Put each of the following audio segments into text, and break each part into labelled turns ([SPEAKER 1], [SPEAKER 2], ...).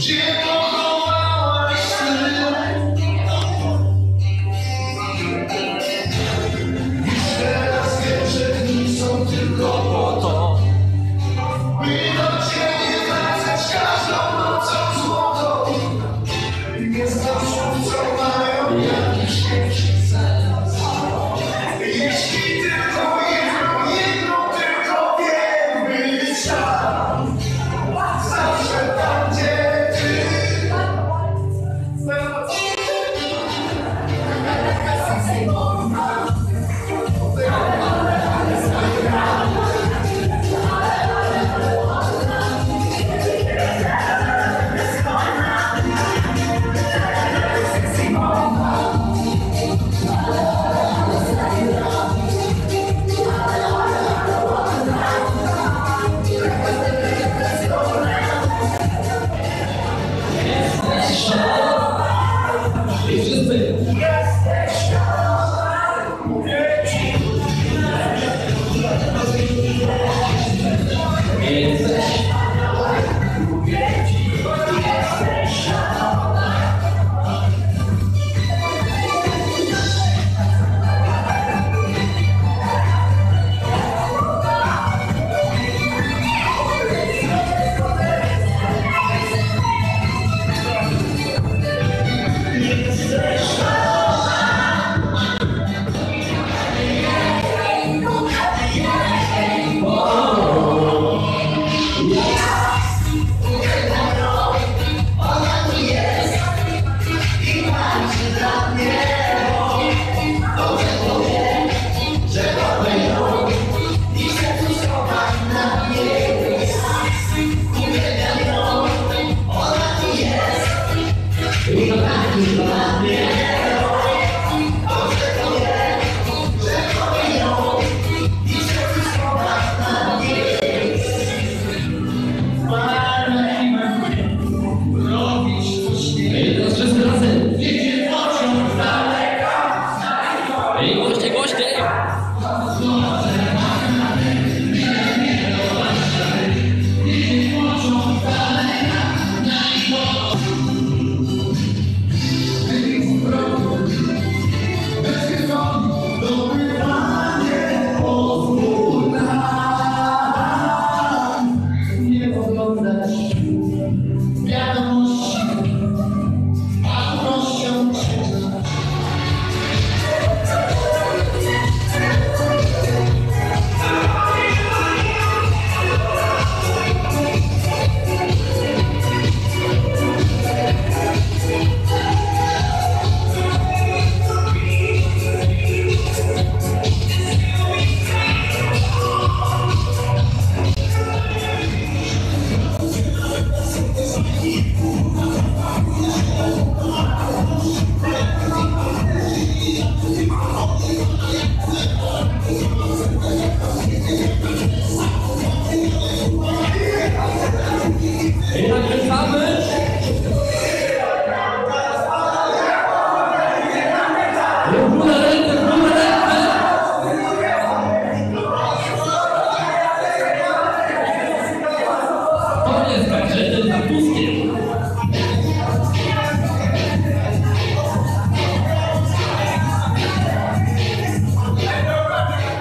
[SPEAKER 1] de.
[SPEAKER 2] registro Bye.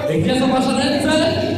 [SPEAKER 2] Empieza a pasar el tren